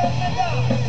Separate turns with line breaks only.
Canada.